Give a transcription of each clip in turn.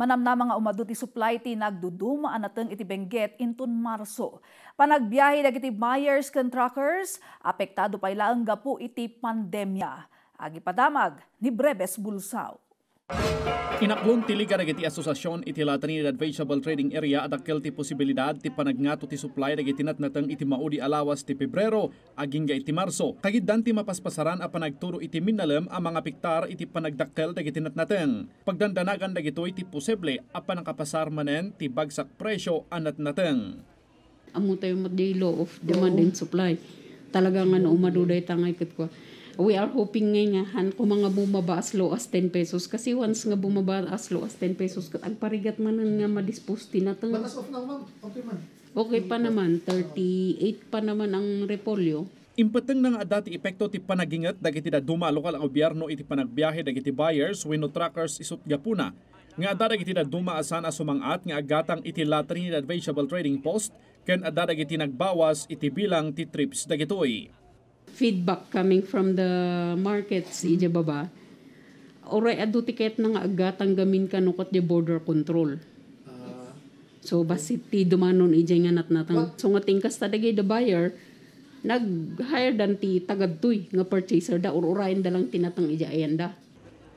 Manam na mga umadu ti supply ti nagduduma anateng iti Benguet inton Marso. Panagbiyahe dagiti buyers ken truckers, apektado pa ila ang gapu iti pandemya. Agi padamag ni Breves Bulsaw. Inaklon ti liga dagiti asosasyon iti Latinidad Vegetable Trading Area adakkel ti posibilidad ti panagnato ti supply dagiti natnateng iti maudi alawas ti Pebrero aging iti Marso. Kagiddan ti mapaspasaran a panagturo iti minalem a mga piktar iti panagdakkel dagiti natnateng. Pagdandanagan dagitoy ti posible a panakapasar manen ti bagsak presyo a natnateng. amo tayo day law of demand and supply. Talagang ano, umaduday tangay kat ko. We are hoping ngay nga han kung mga bumaba as low as 10 pesos. Kasi once nga bumaba as low as 10 pesos, kat ang parigat man nga madispose tinatang. But as of now, ma'am, okay man. Okay pa naman, 38 pa naman ang repolyo. Impeteng na nga dati epekto ti panagingat dagiti da duma lokal ang gobyerno iti panagbiyahe dagiti buyers wenno truckers isut gapuna. Nga adda dagiti da duma asan a sumangat nga agatang iti Trinidad Vegetable Trading Post ken adda dagiti nagbawas iti bilang ti trips dagitoy. Feedback coming from the markets, ija baba. Oray adu tiket na nga agatang gamin ka nukot di border control. So basit ti dumanon ija nga nat natang. So nga tingkas tadagay the buyer, nag-hire dan ti tagadtoy nga purchaser da ururain da lang tinatang ija ayanda.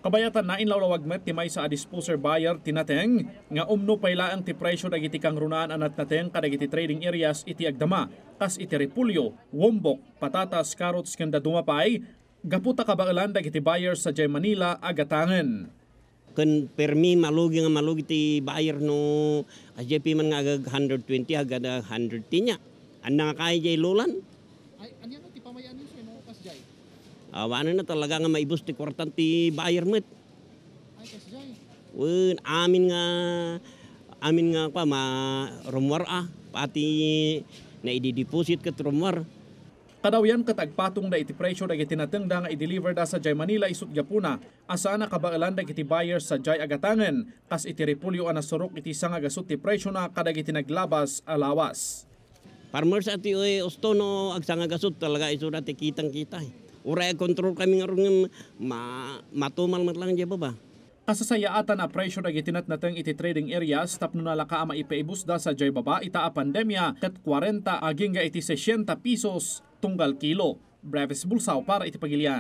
Kabayatan na inlawlawag met ti may sa a disposer buyer tinateng nga umno payla ang ti presyo dagiti kang runaan anat nateng kadagiti trading areas iti agdama kas iti repulyo, wombok, patatas, carrots ken dumapay gaputa kabailan dagiti buyers sa Jay Manila agatangen. kan permi malugi nga malugi ti buyer no AJP man nga agag 120 agad 110 nya anda nga kaya jay lulan Ay, ano ti pamayaan niyo siya, no? Kas jay. Awa na talaga nga maibos ti kwartan ti buyer met. Wen amin nga amin nga pa ma rumwar ah pati na i-deposit kat rumwar Kadawyan katagpatong da iti presyo dagiti nateng da nga i-deliver da sa Jay Manila isut gapuna asa na kabailan dagiti buyers sa Jay agatangen kas iti repulyo ana surok iti sanga gasut ti presyo na kadagiti naglabas alawas. farmers ati oy ostono agsanga gasot talaga iso dati kitang kita eh. Uray control kami nga ron ma matumal mat lang jay ba Kasasayaatan a presyo dagiti natnateng iti trading areas tapno na laka a maipaibus da sa Jay Baba ita a pandemya ket 40 aging ga iti 60 pesos tunggal kilo. Breves Bulsaw para iti pagilian.